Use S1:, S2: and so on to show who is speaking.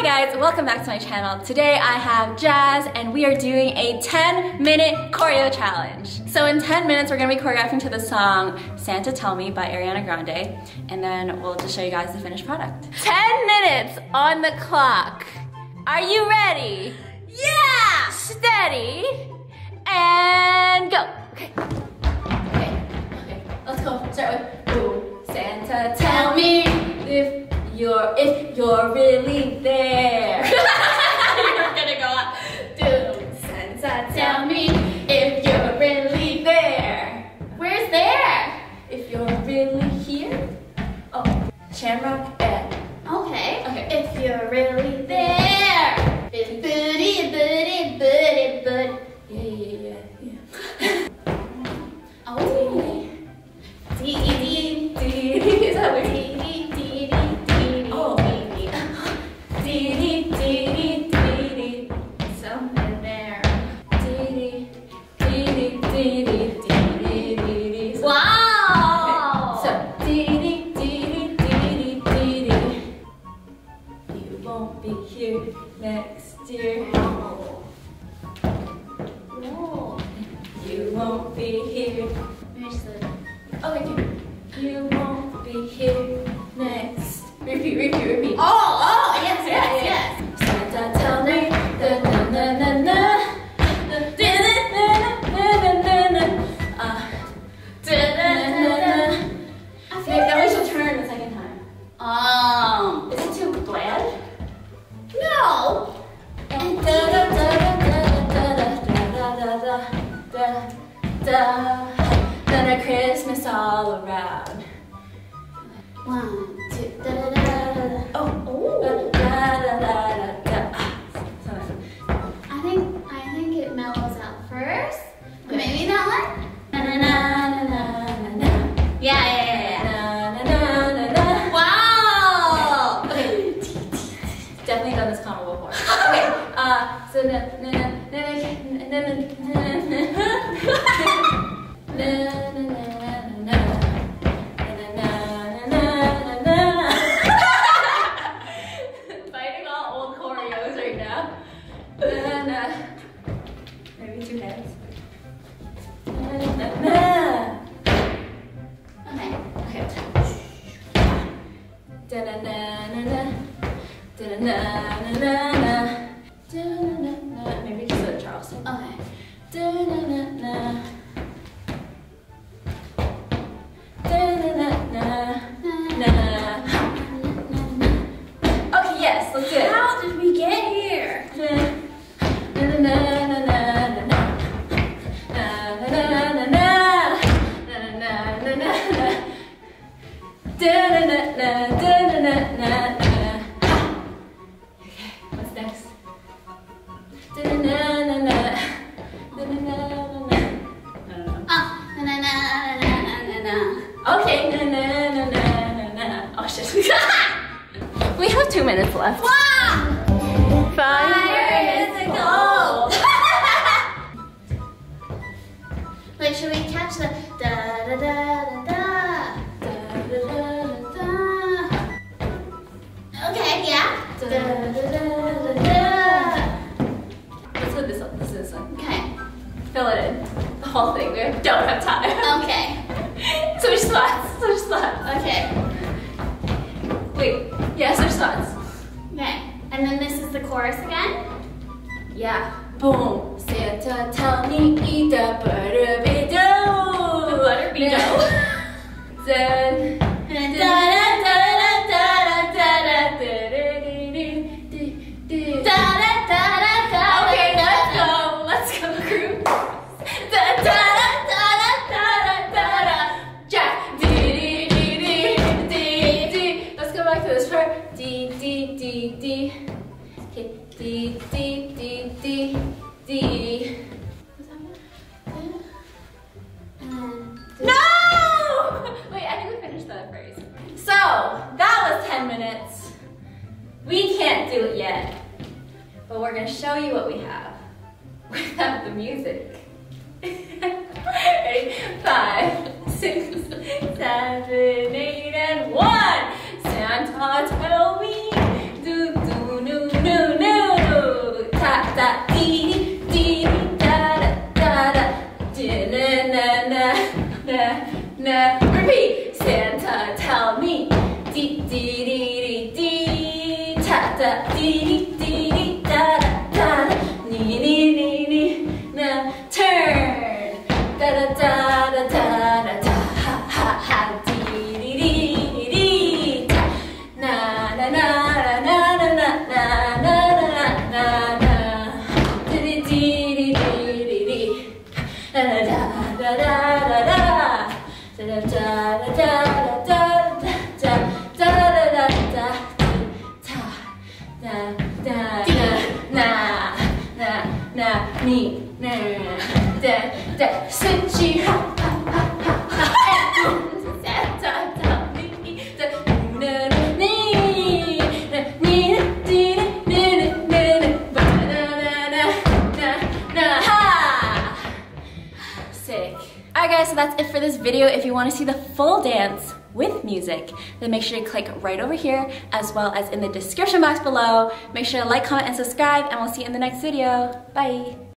S1: Hi guys, welcome back to my channel. Today I have Jas and we are doing a 10 minute choreo challenge. So in 10 minutes we're gonna be choreographing to the song Santa Tell Me by Ariana Grande and then we'll just show you guys the finished product. 10 minutes on the clock. Are you ready? Yeah! Steady and go. Okay. Okay. Okay. Let's go. Start with Ooh, Santa tell me if you're if you're really there. Won't be here next year. You won't be here. Okay, okay. Oh, you won't be here next. Repeat, repeat, repeat.
S2: two heads. We
S1: have two minutes left.
S2: Wow. Fire is Yeah. Okay. And then this is the chorus again.
S1: Yeah. Boom. Santa, tell me the butter be dough. The butter be dough. do it yet, but we're gonna show you what we have without the music. Ready? Five, six, seven, eight, and one. Santa tell me, do do no no no, ta ta dee dee da da da da, dee na na na na na. Repeat. Santa tell me, dee dee. なにねえ。でで信じは guys, so that's it for this video. If you want to see the full dance with music, then make sure to click right over here as well as in the description box below. Make sure to like, comment, and subscribe, and we'll see you in the next video. Bye!